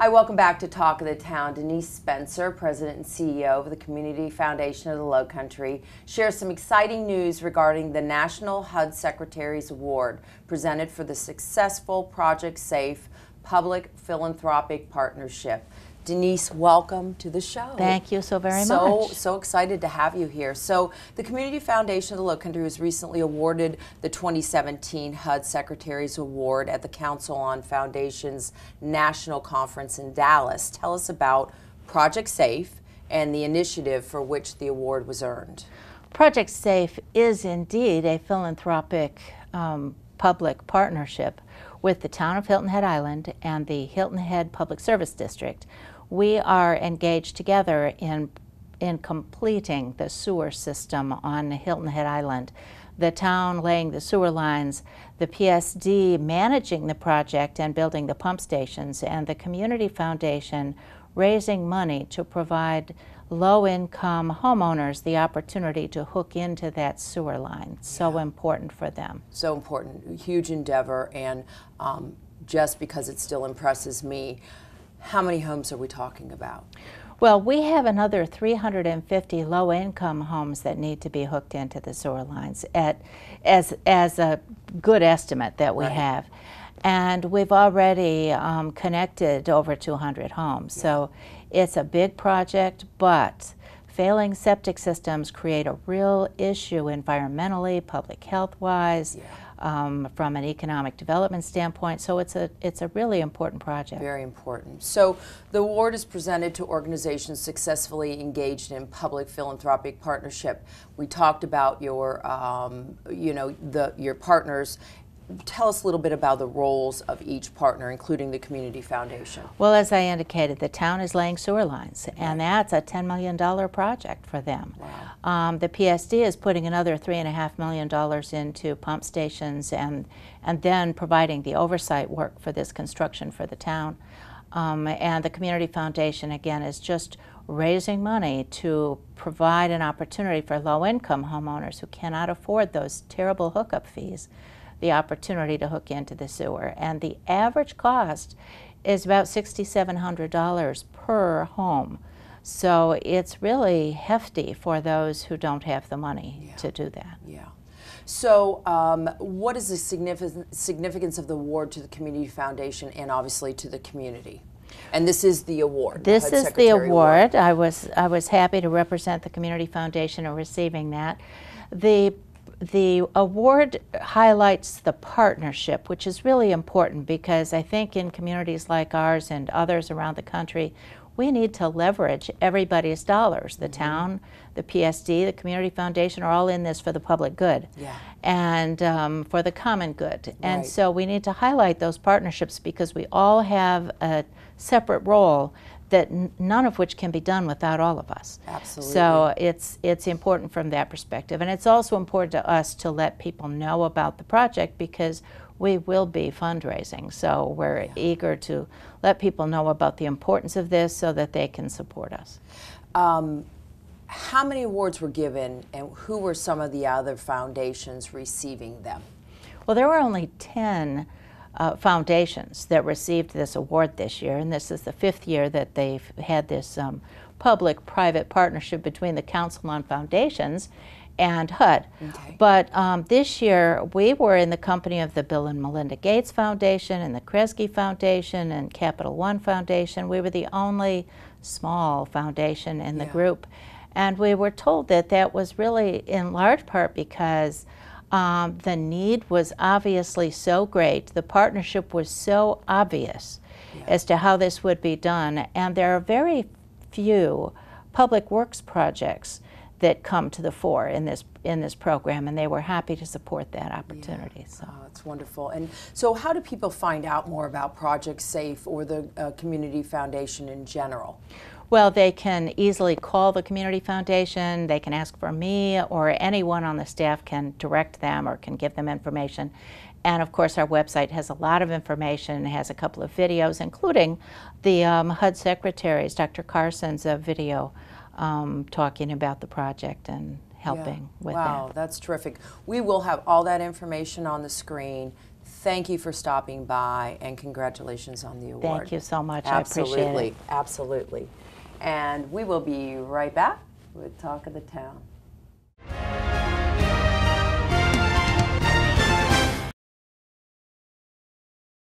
Hi, welcome back to Talk of the Town. Denise Spencer, President and CEO of the Community Foundation of the Low Country, shares some exciting news regarding the National HUD Secretary's Award presented for the successful Project Safe public philanthropic partnership. Denise, welcome to the show. Thank you so very much. so, much. So excited to have you here. So, the Community Foundation of the Low Country was recently awarded the 2017 HUD Secretary's Award at the Council on Foundations National Conference in Dallas. Tell us about Project Safe and the initiative for which the award was earned. Project Safe is indeed a philanthropic um, public partnership with the town of Hilton Head Island and the Hilton Head Public Service District. We are engaged together in, in completing the sewer system on Hilton Head Island. The town laying the sewer lines, the PSD managing the project and building the pump stations, and the Community Foundation raising money to provide low-income homeowners the opportunity to hook into that sewer line. So yeah. important for them. So important, huge endeavor, and um, just because it still impresses me, how many homes are we talking about? Well, we have another 350 low-income homes that need to be hooked into the sewer lines at, as, as a good estimate that we right. have. And we've already um, connected over 200 homes. Yeah. So it's a big project, but failing septic systems create a real issue environmentally, public health-wise, yeah. um, from an economic development standpoint. So it's a it's a really important project. Very important. So the award is presented to organizations successfully engaged in public philanthropic partnership. We talked about your um, you know the your partners tell us a little bit about the roles of each partner, including the Community Foundation. Well, as I indicated, the town is laying sewer lines, and that's a $10 million project for them. Wow. Um, the PSD is putting another $3.5 million into pump stations and, and then providing the oversight work for this construction for the town. Um, and the Community Foundation, again, is just raising money to provide an opportunity for low-income homeowners who cannot afford those terrible hookup fees the opportunity to hook into the sewer. And the average cost is about $6,700 per home. So it's really hefty for those who don't have the money yeah. to do that. Yeah. So, um, what is the significance of the award to the Community Foundation and obviously to the community? And this is the award. This is the award. award. I was I was happy to represent the Community Foundation in receiving that. The the award highlights the partnership, which is really important because I think in communities like ours and others around the country, we need to leverage everybody's dollars. The mm -hmm. town, the PSD, the Community Foundation are all in this for the public good yeah. and um, for the common good. Right. And so we need to highlight those partnerships because we all have a separate role that none of which can be done without all of us. Absolutely. So it's it's important from that perspective, and it's also important to us to let people know about the project because we will be fundraising. So we're yeah. eager to let people know about the importance of this so that they can support us. Um, how many awards were given, and who were some of the other foundations receiving them? Well, there were only ten uh, foundations that received this award this year, and this is the fifth year that they've had this um, public-private partnership between the Council on Foundations and HUD. Okay. But um, this year, we were in the company of the Bill and Melinda Gates Foundation and the Kresge Foundation and Capital One Foundation. We were the only small foundation in the yeah. group. And we were told that that was really in large part because um, the need was obviously so great, the partnership was so obvious yeah. as to how this would be done, and there are very few public works projects that come to the fore in this in this program, and they were happy to support that opportunity. Yeah. So oh, that's wonderful. And so, how do people find out more about Project Safe or the uh, Community Foundation in general? Well, they can easily call the Community Foundation, they can ask for me, or anyone on the staff can direct them or can give them information. And of course, our website has a lot of information. It has a couple of videos, including the um, HUD secretaries, Dr. Carson's uh, video um, talking about the project and helping yeah. with wow, that. Wow, that's terrific. We will have all that information on the screen. Thank you for stopping by and congratulations on the award. Thank you so much. I appreciate it. Absolutely, absolutely. And we will be right back with Talk of the Town.